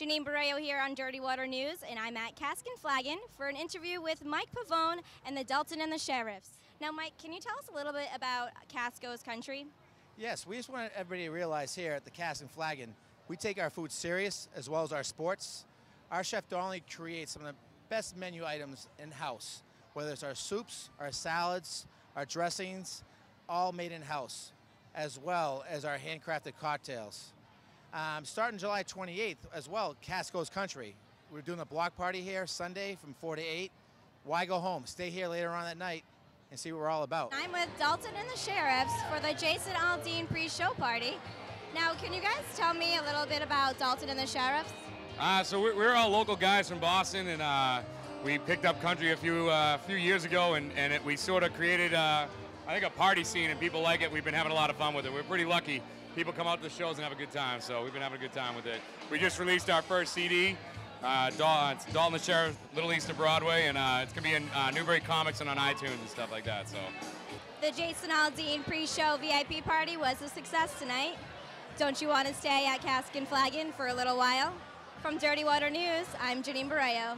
Janine Barao here on Dirty Water News, and I'm at Cask and Flagon for an interview with Mike Pavone and the Dalton and the Sheriffs. Now, Mike, can you tell us a little bit about Cask Goes Country? Yes, we just want everybody to realize here at the Cask and Flagon, we take our food serious as well as our sports. Our chef Darnley creates some of the best menu items in house, whether it's our soups, our salads, our dressings, all made in house, as well as our handcrafted cocktails. Um, starting July 28th as well, Cask Goes Country. We're doing a block party here Sunday from 4 to 8. Why go home? Stay here later on that night and see what we're all about. I'm with Dalton and the Sheriffs for the Jason Aldean pre-show party. Now, can you guys tell me a little bit about Dalton and the Sheriffs? Uh, so we're, we're all local guys from Boston, and uh, we picked up country a few uh, few years ago, and, and it, we sort of created, uh, I think, a party scene, and people like it. We've been having a lot of fun with it. We're pretty lucky. People come out to the shows and have a good time, so we've been having a good time with it. We just released our first CD, uh, Dal- it's Dalton the Sheriff, Little East of Broadway, and uh, it's gonna be in uh, Newbury Comics and on iTunes and stuff like that. So. The Jason Aldean pre-show VIP party was a success tonight. Don't you want to stay at Cask and Flagon for a little while? From Dirty Water News, I'm Janine Barao.